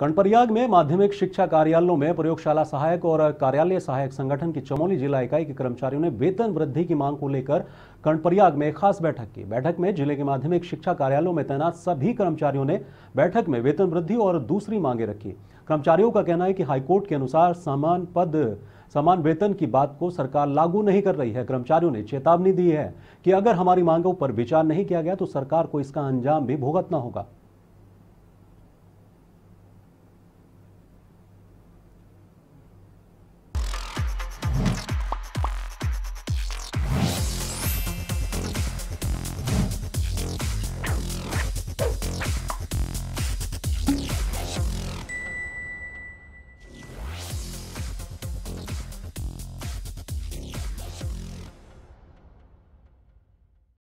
कणप्रयाग में माध्यमिक शिक्षा कार्यालयों में प्रयोगशाला सहायक और कार्यालय सहायक संगठन की चमोली जिला इकाई के कर्मचारियों ने वेतन वृद्धि की मांग को लेकर कणप्रयाग में खास बैठक की। बैठक में ज़िले के माध्यमिक शिक्षा कार्यालयों में तैनात सभी कर्मचारियों ने बैठक में वेतन वृद्धि और दूसरी मांगे रखी। कर्मचारियों का कहना है कि हाईकोर्ट के अनुसार समान पद, समान वेतन की बात को सरकार लागू नहीं कर रही है। कर्मचारियों ने चेतावनी दी है कि अगर हमारी मांगों पर विचार नहीं किया गया तो सरकार को इसका अंजाम भी भुगतना होगा।